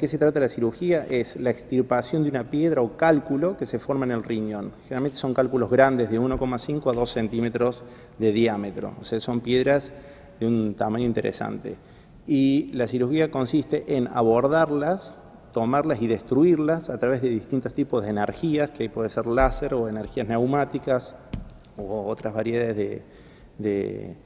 qué se trata la cirugía? Es la extirpación de una piedra o cálculo que se forma en el riñón. Generalmente son cálculos grandes de 1,5 a 2 centímetros de diámetro, o sea, son piedras de un tamaño interesante. Y la cirugía consiste en abordarlas, tomarlas y destruirlas a través de distintos tipos de energías, que puede ser láser o energías neumáticas o otras variedades de de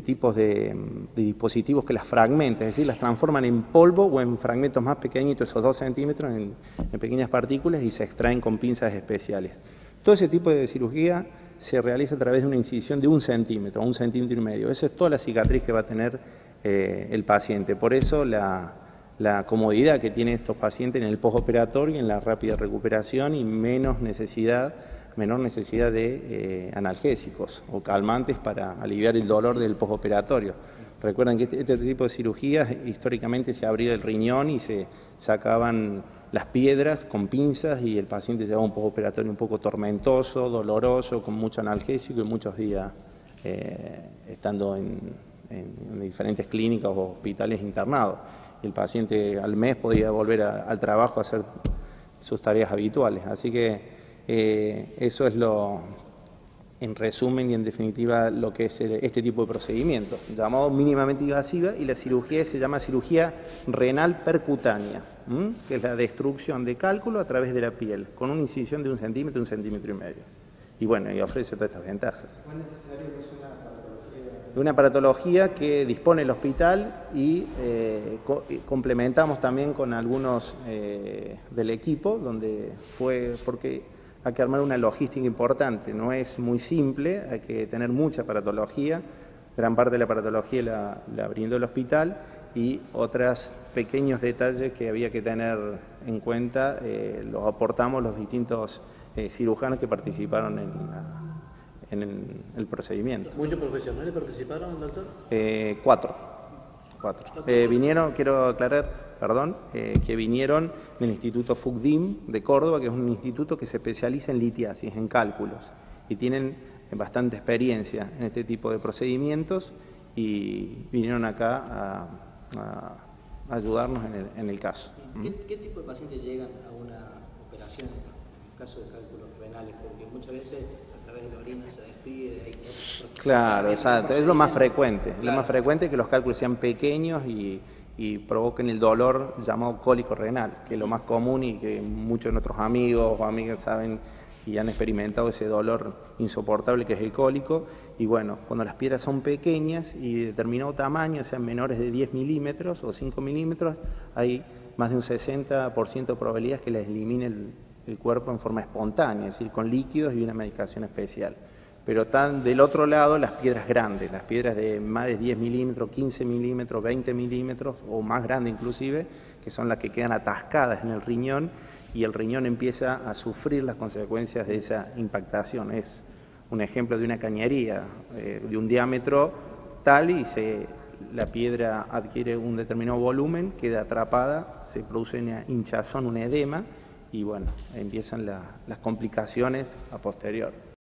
tipos de, dispositivos que las fragmentan, es decir, las transforman en polvo o en fragmentos más pequeñitos, esos dos centímetros, en, pequeñas partículas y se extraen con pinzas especiales. Todo ese tipo de cirugía se realiza a través de una incisión de un centímetro, un centímetro y medio. Esa es toda la cicatriz que va a tener eh, el paciente. Por eso la, la comodidad que tienen estos pacientes en el postoperatorio, en la rápida recuperación y menos necesidad menor necesidad de eh, analgésicos o calmantes para aliviar el dolor del postoperatorio. Recuerden que este, este, tipo de cirugías históricamente se abría el riñón y se sacaban las piedras con pinzas y el paciente llevaba un postoperatorio un poco tormentoso, doloroso, con mucho analgésico y muchos días eh, estando en, diferentes clínicas o hospitales internados. El paciente al mes podía volver al trabajo a hacer sus tareas habituales. Así que eh, eso es lo, en resumen y en definitiva, lo que es este tipo de procedimiento, llamado mínimamente invasiva, y la cirugía se llama cirugía renal percutánea, que es la destrucción de cálculo a través de la piel, con una incisión de un centímetro, un centímetro y medio. Y bueno, y ofrece todas estas ventajas. ¿Es necesario una patología? Una patología que dispone el hospital y eh, complementamos también con algunos eh, del equipo, donde fue, porque hay que armar una logística importante, no es muy simple, hay que tener mucha paratología, gran parte de la paratología la, la brindó el hospital y otros pequeños detalles que había que tener en cuenta eh, los aportamos los distintos eh, cirujanos que participaron en, en el, procedimiento. ¿Muchos profesionales participaron, doctor? Eh, cuatro. cuatro. vinieron, quiero aclarar, perdón, eh, que vinieron del Instituto FUCDIM de Córdoba, que es un instituto que se especializa en litiasis, en cálculos, y tienen bastante experiencia en este tipo de procedimientos y vinieron acá a, ayudarnos en el, caso. ¿Qué, tipo de pacientes llegan a una operación en el caso de cálculos renales? Porque muchas veces a través de la orina se despide. Hay claro, exacto. Es lo más frecuente. Lo más frecuente es que los cálculos sean pequeños y y provoquen el dolor llamado cólico renal, que es lo más común y que muchos de nuestros amigos o amigas saben y han experimentado ese dolor insoportable que es el cólico. Y bueno, cuando las piedras son pequeñas y de determinado tamaño, sean menores de 10 milímetros o 5 milímetros, hay más de un 60% de probabilidades que les elimine el, el cuerpo en forma espontánea, es decir, con líquidos y una medicación especial pero están del otro lado las piedras grandes, las piedras de más de 10 milímetros, 15 milímetros, 20 milímetros o más grandes inclusive, que son las que quedan atascadas en el riñón y el riñón empieza a sufrir las consecuencias de esa impactación. Es un ejemplo de una cañería eh, de un diámetro tal y se, la piedra adquiere un determinado volumen, queda atrapada, se produce una hinchazón, un edema y bueno, empiezan las complicaciones a posterior.